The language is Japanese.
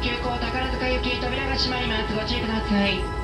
急行宝塚行き扉が閉まります。ご注意ください。